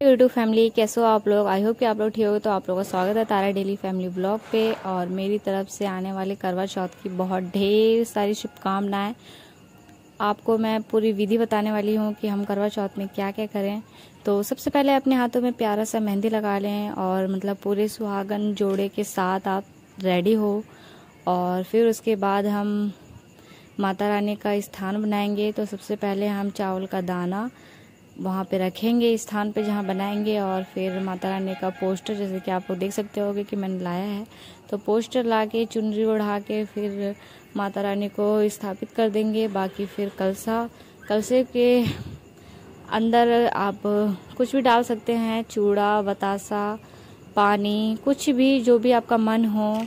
YouTube family, कैसे हो आप लोग? आई होप कि आप लोग ठीक हो तो आप लोगों का स्वागत है तारा डेली फैमिली ब्लॉग पे। और मेरी तरफ़ से आने वाले करवा चौथ की बहुत ढेर सारी शुभकामनाएँ। आपको मैं पूरी विधि बताने वाली हूँ कि हम करवा चौथ में क्या क्या करें। तो सबसे पहले अपने हाथों में प्यारा सा मेहंदी लगा लें और मतलब पूरे सुहागन जोड़े के साथ आप रेडी हो। और फिर उसके बाद हम माता रानी का स्थान बनाएँगे। तो सबसे पहले हम चावल का दाना वहाँ पे रखेंगे स्थान पे जहाँ बनाएँगे और फिर माता रानी का पोस्टर, जैसे कि आप लोग देख सकते होगे कि मैंने लाया है। तो पोस्टर ला के चुनरी ओढ़ा के फिर माता रानी को स्थापित कर देंगे। बाकी फिर कलसा, कलसे के अंदर आप कुछ भी डाल सकते हैं, चूड़ा, बतासा, पानी, कुछ भी, जो भी आपका मन हो।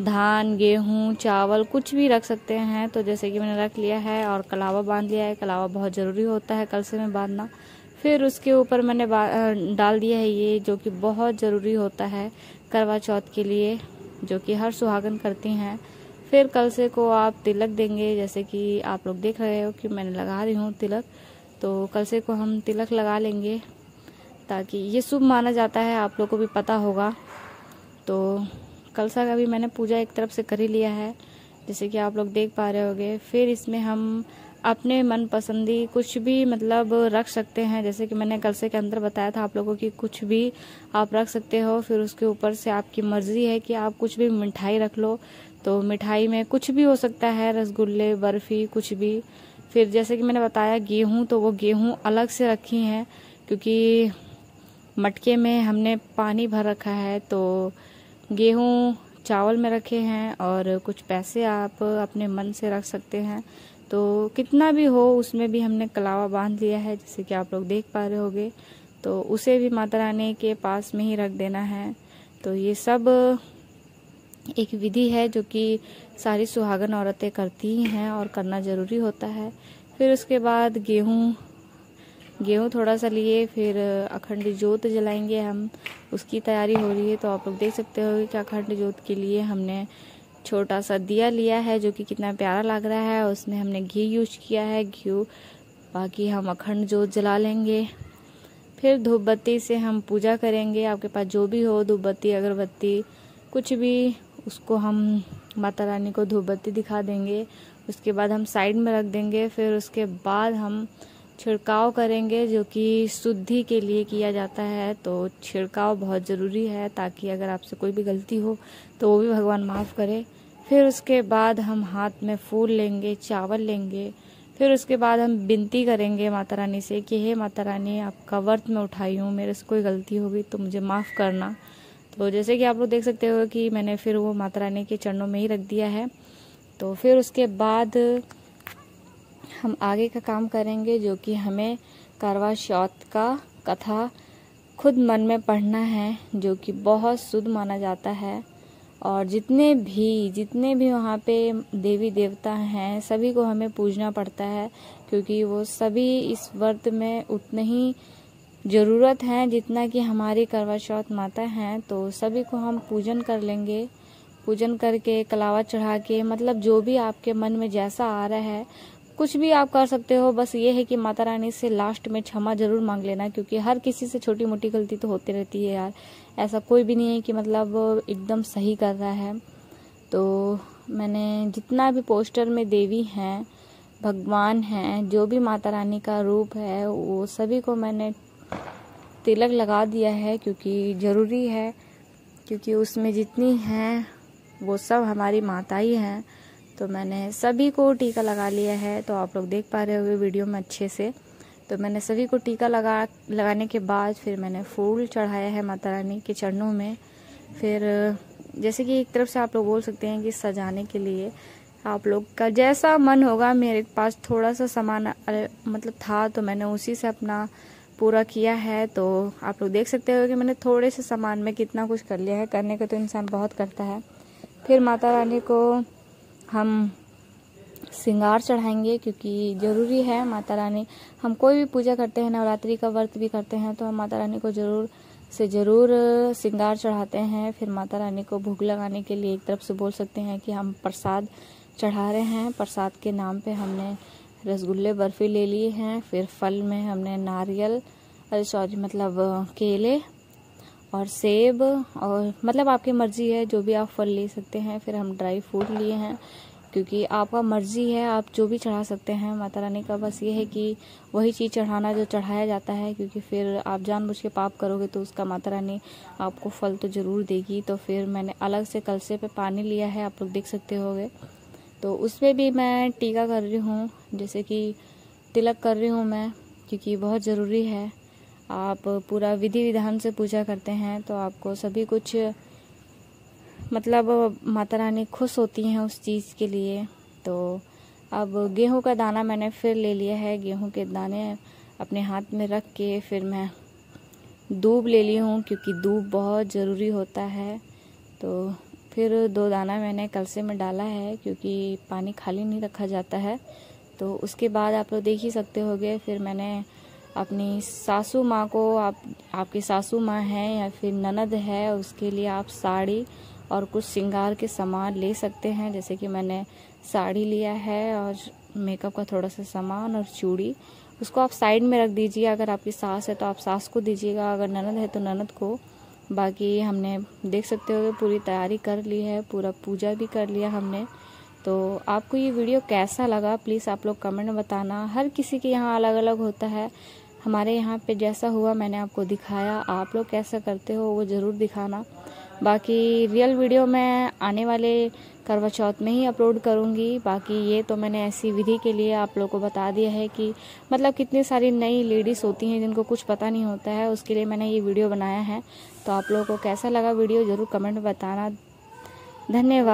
धान, गेहूँ, चावल कुछ भी रख सकते हैं। तो जैसे कि मैंने रख लिया है और कलावा बाँध लिया है। कलावा बहुत ज़रूरी होता है कलसे में बांधना। फिर उसके ऊपर मैंने डाल दिया है ये, जो कि बहुत ज़रूरी होता है करवा चौथ के लिए, जो कि हर सुहागन करती हैं। फिर कलसे को आप तिलक देंगे, जैसे कि आप लोग देख रहे हो कि मैंने लगा रही हूँ तिलक। तो कलसे को हम तिलक लगा लेंगे, ताकि ये शुभ माना जाता है, आप लोग को भी पता होगा। तो कलसा का भी मैंने पूजा एक तरफ़ से कर ही लिया है, जैसे कि आप लोग देख पा रहे होगे। फिर इसमें हम अपने मन पसंदी कुछ भी मतलब रख सकते हैं, जैसे कि मैंने कलसे के अंदर बताया था आप लोगों की कुछ भी आप रख सकते हो, फिर उसके ऊपर से आपकी मर्ज़ी है कि आप कुछ भी मिठाई रख लो तो मिठाई में कुछ भी हो सकता है, रसगुल्ले, बर्फ़ी, कुछ भी। फिर जैसे कि मैंने बताया, गेहूँ तो वो गेहूँ अलग से रखी हैं, क्योंकि मटके में हमने पानी भर रखा है तो गेहूँ चावल में रखे हैं और कुछ पैसे आप अपने मन से रख सकते हैं। तो कितना भी हो, उसमें भी हमने कलावा बाँध लिया है जैसे कि आप लोग देख पा रहे होगे। तो उसे भी माता रानी के पास में ही रख देना है। तो ये सब एक विधि है, जो कि सारी सुहागन औरतें करती ही हैं और करना ज़रूरी होता है। फिर उसके बाद गेहूँ गेहूँ थोड़ा सा लिए, फिर अखंड जोत जलाएँगे हम। उसकी तैयारी हो रही है तो आप लोग देख सकते हो कि अखंड जोत के लिए हमने छोटा सा दिया लिया है, जो कि कितना प्यारा लग रहा है। उसमें हमने घी यूज़ किया है, घी। बाकी हम अखंड जोत जला लेंगे। फिर धूप बत्ती से हम पूजा करेंगे। आपके पास जो भी हो धूप बत्ती अगरबत्ती, कुछ भी, उसको हम माता रानी को धूप बत्ती दिखा देंगे। उसके बाद हम साइड में रख देंगे। फिर उसके बाद हम छिड़काव करेंगे, जो कि शुद्धि के लिए किया जाता है तो छिड़काव बहुत ज़रूरी है ताकि अगर आपसे कोई भी गलती हो तो वो भी भगवान माफ़ करे। फिर उसके बाद हम हाथ में फूल लेंगे, चावल लेंगे। फिर उसके बाद हम विनती करेंगे माता रानी से कि, हे माता रानी, आपका व्रत में उठाई हूँ, मेरे से कोई गलती होगी तो मुझे माफ़ करना। तो जैसे कि आप लोग देख सकते हो कि मैंने फिर वो माता रानी के चरणों में ही रख दिया है। तो फिर उसके बाद हम आगे का काम करेंगे जो कि हमें करवा चौथ का कथा खुद मन में पढ़ना है, जो कि बहुत शुद्ध माना जाता है। और जितने भी जितने भी वहाँ पे देवी देवता हैं, सभी को हमें पूजना पड़ता है, क्योंकि वो सभी इस व्रत में उतने ही ज़रूरत है जितना कि हमारी करवा चौथ माता हैं तो सभी को हम पूजन कर लेंगे। पूजन करके, कलावा चढ़ा के मतलब जो भी आपके मन में जैसा आ रहा है कुछ भी आप कर सकते हो, बस ये है कि माता रानी से लास्ट में क्षमा ज़रूर मांग लेना, क्योंकि हर किसी से छोटी मोटी गलती तो होती रहती है यार। ऐसा कोई भी नहीं है कि मतलब एकदम सही कर रहा है। तो मैंने जितना भी पोस्टर में देवी हैं, भगवान हैं, जो भी माता रानी का रूप है, वो सभी को मैंने तिलक लगा दिया है, क्योंकि ज़रूरी है, क्योंकि उसमें जितनी हैं, वो सब हमारी माता ही हैं। तो मैंने सभी को टीका लगा लिया है तो आप लोग देख पा रहे होंगे वीडियो में अच्छे से। तो मैंने सभी को टीका लगा, लगाने के बाद फिर मैंने फूल चढ़ाया है माता रानी के चरणों में। फिर, जैसे कि एक तरफ़ से आप लोग बोल सकते हैं कि सजाने के लिए आप लोग का जैसा मन होगा, मेरे पास थोड़ा सा सामान मतलब था तो मैंने उसी से अपना पूरा किया है। तो आप लोग देख सकते हो कि मैंने थोड़े से सामान में कितना कुछ कर लिया है। करने का तो इंसान बहुत करता है। फिर माता रानी को हम श्रृंगार चढ़ाएँगे क्योंकि ज़रूरी है माता रानी। हम कोई भी पूजा करते हैं, नवरात्रि का व्रत भी करते हैं तो हम माता रानी को ज़रूर से ज़रूर श्रृंगार चढ़ाते हैं। फिर माता रानी को भूख लगाने के लिए एक तरफ़ से बोल सकते हैं कि हम प्रसाद चढ़ा रहे हैं। प्रसाद के नाम पे हमने रसगुल्ले बर्फ़ी ले लिए हैं। फिर फल में हमने नारियल सॉरी मतलब केले और सेब और मतलब आपकी मर्ज़ी है, जो भी आप फल ले सकते हैं, फिर हम ड्राई फ्रूट लिए हैं, क्योंकि आपका मर्ज़ी है, आप जो भी चढ़ा सकते हैं। माता रानी का बस ये है कि वही चीज़ चढ़ाना जो चढ़ाया जाता है, क्योंकि फिर आप जानबूझ के पाप करोगे तो उसका माता रानी आपको फल तो ज़रूर देगी। तो फिर मैंने अलग से कलसे पे पानी लिया है, आप लोग देख सकते होगे। तो उसमें भी मैं टीका कर रही हूँ, जैसे कि तिलक कर रही हूँ मैं, क्योंकि बहुत ज़रूरी है। आप पूरा विधि विधान से पूजा करते हैं तो आपको सभी कुछ मतलब माता रानी खुश होती हैं उस चीज़ के लिए। तो अब गेहूँ का दाना मैंने फिर ले लिया है, गेहूँ के दाने अपने हाथ में रख के फिर मैं दूब ले ली हूँ, क्योंकि दूब बहुत ज़रूरी होता है। तो फिर दो दाना मैंने कलसे में डाला है, क्योंकि पानी खाली नहीं रखा जाता है। तो उसके बाद आप लोग देख ही सकते होगे, फिर मैंने अपनी सासू माँ को, आप, आपकी सासू माँ है या फिर ननद है, उसके लिए आप साड़ी और कुछ श्रृंगार के सामान ले सकते हैं। जैसे कि मैंने साड़ी लिया है और मेकअप का थोड़ा सा सामान और चूड़ी, उसको आप साइड में रख दीजिए। अगर आपकी सास है तो आप सास को दीजिएगा, अगर ननद है तो ननद को। बाकी हमने देख सकते हो पूरी तैयारी कर ली है, पूरा पूजा भी कर लिया हमने। तो आपको ये वीडियो कैसा लगा, प्लीज़ आप लोग कमेंट में बताना। हर किसी के यहाँ अलग अलग होता है। हमारे यहाँ पे जैसा हुआ, मैंने आपको दिखाया। आप लोग कैसा करते हो, वो ज़रूर दिखाना। बाकी रियल वीडियो मैं आने वाले करवा चौथ में ही अपलोड करूँगी। बाकी ये तो मैंने ऐसी विधि के लिए आप लोगों को बता दिया है कि मतलब कितनी सारी नई लेडीज़ होती हैं जिनको कुछ पता नहीं होता है, उसके लिए मैंने ये वीडियो बनाया है। तो आप लोगों को कैसा लगा वीडियो ज़रूर कमेंट बताना। धन्यवाद।